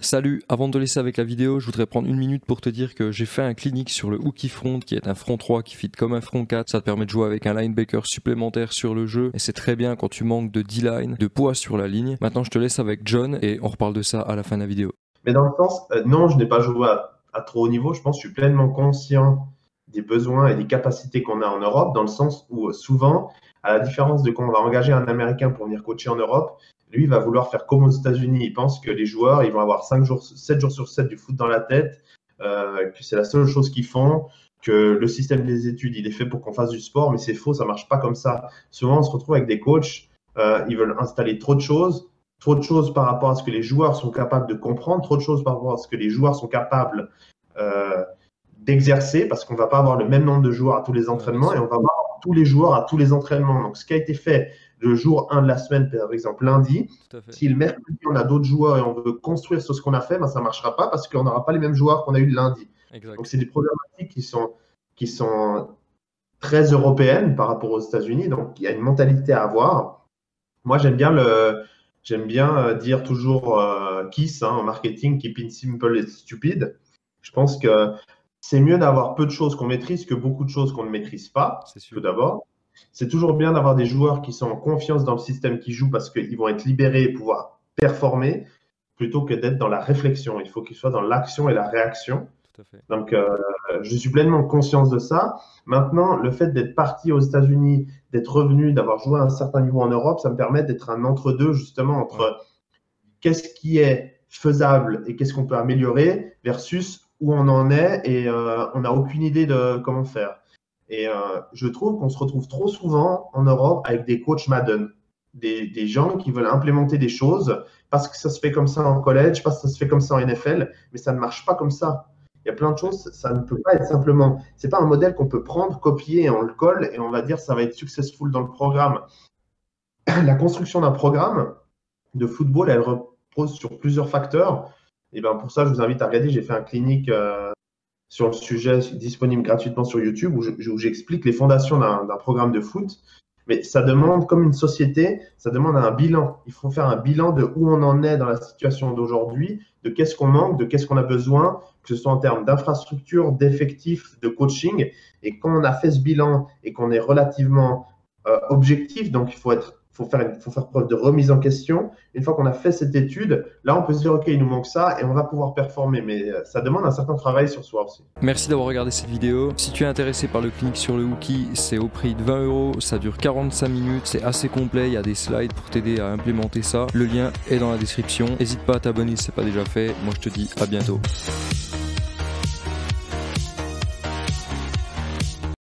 Salut, avant de te laisser avec la vidéo, je voudrais prendre une minute pour te dire que j'ai fait un clinique sur le hooky front qui est un front 3 qui fit comme un front 4. Ça te permet de jouer avec un linebacker supplémentaire sur le jeu et c'est très bien quand tu manques de D-line, de poids sur la ligne. Maintenant, je te laisse avec John et on reparle de ça à la fin de la vidéo. Mais dans le sens, euh, non, je n'ai pas joué à, trop haut niveau. Je pense que je suis pleinement conscient des besoins et des capacités qu'on a en Europe, dans le sens où euh, souvent, à la différence de quand on va engager un Américain pour venir coacher en Europe, lui, il va vouloir faire comme aux États-Unis. Il pense que les joueurs, ils vont avoir 5 jours, 7 jours sur 7 du foot dans la tête, euh, que c'est la seule chose qu'ils font, que le système des études, il est fait pour qu'on fasse du sport, mais c'est faux, ça marche pas comme ça. Souvent, on se retrouve avec des coachs, euh, ils veulent installer trop de choses, trop de choses par rapport à ce que les joueurs sont capables de comprendre, trop de choses par rapport à ce que les joueurs sont capables euh, d'exercer, parce qu'on va pas avoir le même nombre de joueurs à tous les entraînements et on va avoir tous les joueurs à tous les entraînements. Donc, ce qui a été fait le jour 1 de la semaine, par exemple lundi, si le mercredi on a d'autres joueurs et on veut construire sur ce qu'on a fait, ben, ça ne marchera pas parce qu'on n'aura pas les mêmes joueurs qu'on a eu le lundi. Donc c'est des problématiques qui sont, qui sont très européennes par rapport aux États-Unis. Donc il y a une mentalité à avoir. Moi j'aime bien le, j'aime bien euh, dire toujours euh, KISS hein, en marketing, keep it simple et stupid. Je pense que c'est mieux d'avoir peu de choses qu'on maîtrise que beaucoup de choses qu'on ne maîtrise pas, tout d'abord. C'est toujours bien d'avoir des joueurs qui sont en confiance dans le système qui jouent parce qu'ils vont être libérés et pouvoir performer plutôt que d'être dans la réflexion. Il faut qu'ils soient dans l'action et la réaction. Donc, euh, je suis pleinement conscience de ça. Maintenant, le fait d'être parti aux États-Unis, d'être revenu, d'avoir joué à un certain niveau en Europe, ça me permet d'être un entre-deux, justement, entre qu'est-ce qui est faisable et qu'est-ce qu'on peut améliorer versus où on en est et euh, on n'a aucune idée de comment faire. Et euh, je trouve qu'on se retrouve trop souvent en Europe avec des coachs Madden, des, gens qui veulent implémenter des choses parce que ça se fait comme ça en collège, parce que ça se fait comme ça en NFL, mais ça ne marche pas comme ça. Il y a plein de choses, ça ne peut pas être simplement. C'est pas un modèle qu'on peut prendre, copier, et on le colle et on va dire ça va être successful dans le programme. La construction d'un programme de football, elle repose sur plusieurs facteurs. Et ben pour ça, je vous invite à regarder. J'ai fait un clinique euh, sur le sujet disponible gratuitement sur YouTube où j'explique les fondations d'un programme de foot. Mais ça demande, comme une société, ça demande un bilan. Il faut faire un bilan de où on en est dans la situation d'aujourd'hui, de qu'est-ce qu'on manque, de qu'est-ce qu'on a besoin, que ce soit en termes d'infrastructure, d'effectifs, de coaching. Et quand on a fait ce bilan et qu'on est relativement euh, objectif, donc il faut être faut faire, faut faire preuve de remise en question. Une fois qu'on a fait cette étude, là, on peut se dire, OK, il nous manque ça et on va pouvoir performer. Mais euh, ça demande un certain travail sur soi aussi. Merci d'avoir regardé cette vidéo. Si tu es intéressé par le clinique sur le Wookie, c'est au prix de 20 euros. Ça dure 45 minutes. C'est assez complet. Il y a des slides pour t'aider à implémenter ça. Le lien est dans la description. N'hésite pas à t'abonner si ce n'est pas déjà fait. Moi, je te dis à bientôt.